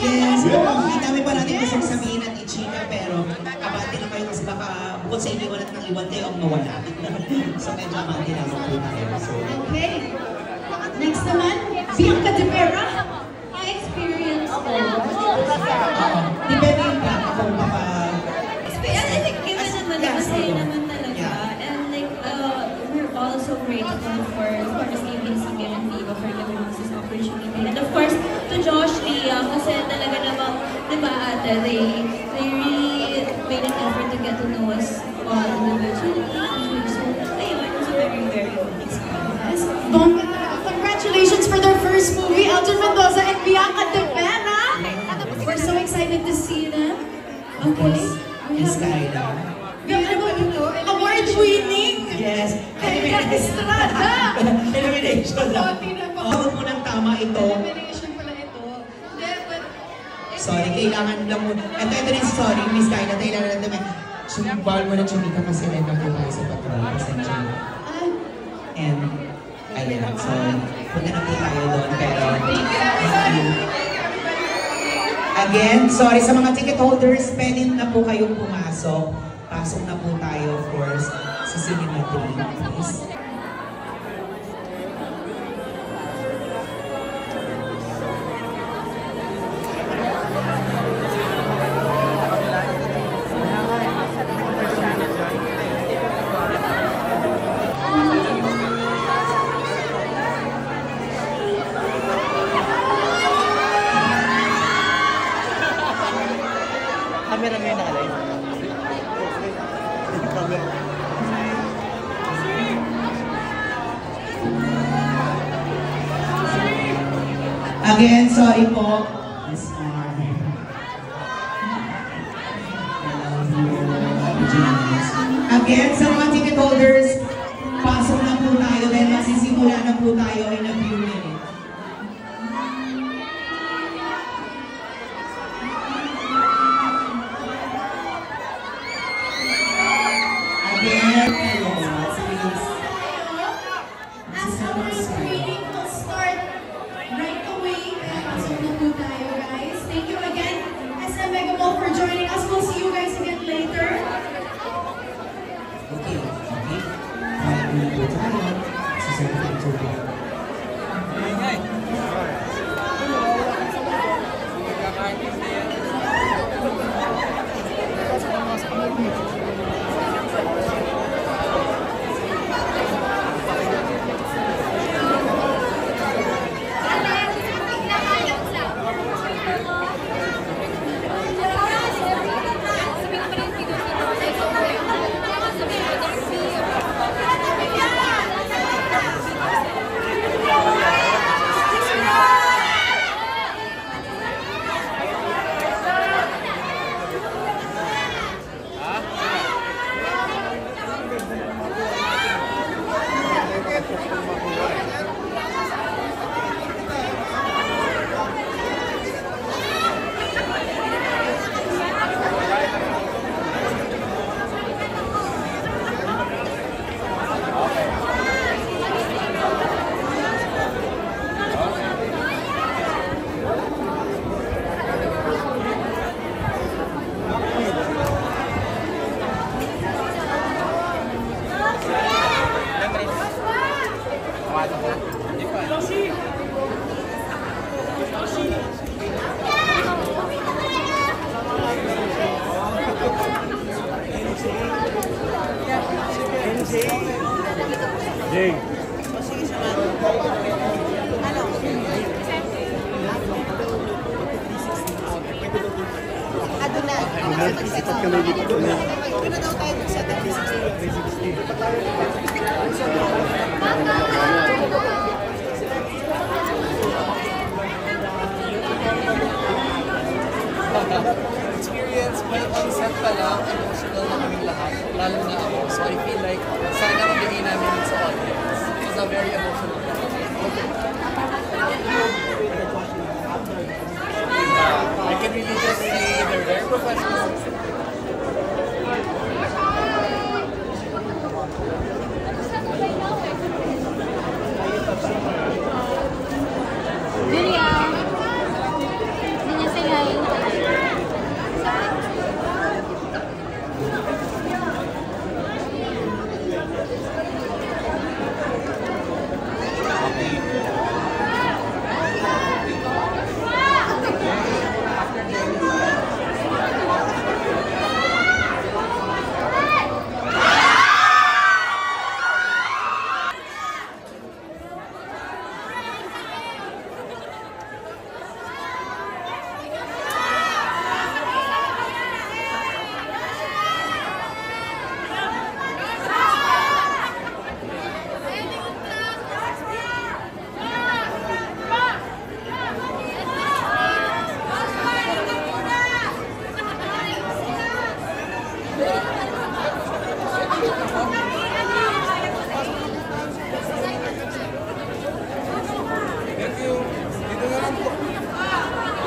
Yes, ang dami pa natin gustong sabihin at i-chika, pero abante na kayo kasi baka bukod sa iniwan at nang iwan tayo ang mawala. so medyo abante na po tayo. So, Okay. Next naman, Bianca De Vera. experience ko. oo. Ate, they, they really made an effort to get to know us all individually. So, ayun, it was a very, very good experience. Bongga talaga. Congratulations for their first movie, Alton Mendoza and Bianca De Vera. We're so excited to see them. Okay. Miss have Kyla. Bianca ba ito? Award winning. Yes. Kaya Estrada. Elimination lang. Tawag mo ng tama ito. Elimination Sorry, kailangan lang mo. Ito, ito rin sorry, Miss Kyla, kailangan lang naman. Sumibawal mo na chumika kasi po tayo sa patrol. Pasensya na. Ah, And, ayan, so, punta na po tayo doon, pero, thank you. Again, sorry sa mga ticket holders, pwede na po kayong pumasok. Pasok na po tayo, of course, sa Cinema 3, please. Again, sorry po. Miss Mar. Again, sa mga ticket holders, pasok na po tayo dahil magsisimula na po tayo in a few Jay. Sikat kami dito. experience, well, on set pa lang, emotional na kaming lahat, lalo na ako. I feel like, sana mabigay namin sa audience. It was a very emotional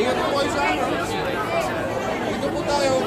Ingat po kayo sa ano. Dito po tayo.